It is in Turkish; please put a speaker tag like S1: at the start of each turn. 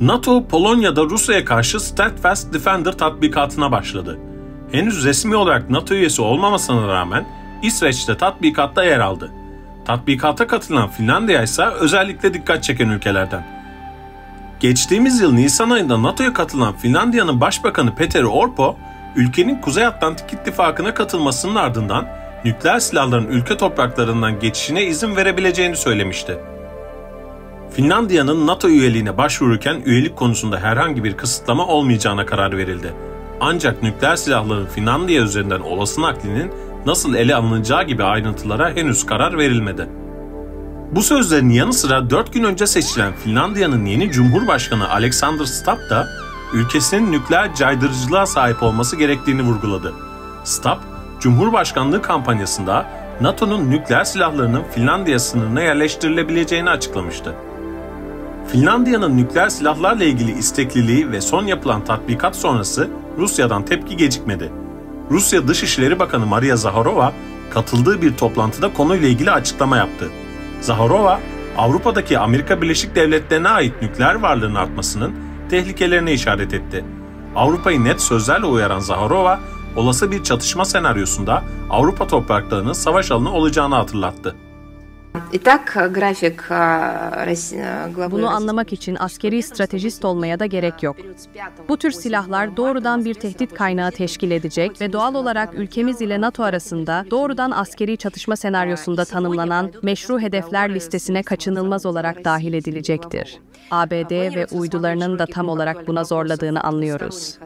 S1: NATO, Polonya'da Rusya'ya karşı Steadfast Defender tatbikatına başladı. Henüz resmi olarak NATO üyesi olmamasına rağmen İsveç'te tatbikatta yer aldı. Tatbikata katılan Finlandiya ise özellikle dikkat çeken ülkelerden. Geçtiğimiz yıl Nisan ayında NATO'ya katılan Finlandiya'nın Başbakanı Petteri Orpo, ülkenin Kuzey Atlantik İttifakı'na katılmasının ardından nükleer silahların ülke topraklarından geçişine izin verebileceğini söylemişti. Finlandiya'nın NATO üyeliğine başvururken üyelik konusunda herhangi bir kısıtlama olmayacağına karar verildi. Ancak nükleer silahların Finlandiya üzerinden olası naklinin nasıl ele alınacağı gibi ayrıntılara henüz karar verilmedi. Bu sözlerin yanı sıra 4 gün önce seçilen Finlandiya'nın yeni Cumhurbaşkanı Alexander Stubb da ülkesinin nükleer caydırıcılığa sahip olması gerektiğini vurguladı. Stubb, Cumhurbaşkanlığı kampanyasında NATO'nun nükleer silahlarının Finlandiya sınırına yerleştirilebileceğini açıklamıştı. Finlandiya'nın nükleer silahlarla ilgili istekliliği ve son yapılan tatbikat sonrası Rusya'dan tepki gecikmedi. Rusya Dışişleri Bakanı Maria Zaharova katıldığı bir toplantıda konuyla ilgili açıklama yaptı. Zaharova, Avrupa'daki Amerika Birleşik Devletleri'ne ait nükleer varlığın artmasının tehlikelerine işaret etti. Avrupa'yı net sözlerle uyaran Zaharova, olası bir çatışma senaryosunda Avrupa topraklarının savaş alanı olacağını hatırlattı.
S2: Bunu anlamak için askeri stratejist olmaya da gerek yok. Bu tür silahlar doğrudan bir tehdit kaynağı teşkil edecek ve doğal olarak ülkemiz ile NATO arasında doğrudan askeri çatışma senaryosunda tanımlanan meşru hedefler listesine kaçınılmaz olarak dahil edilecektir. ABD ve uydularının da tam olarak buna zorladığını anlıyoruz.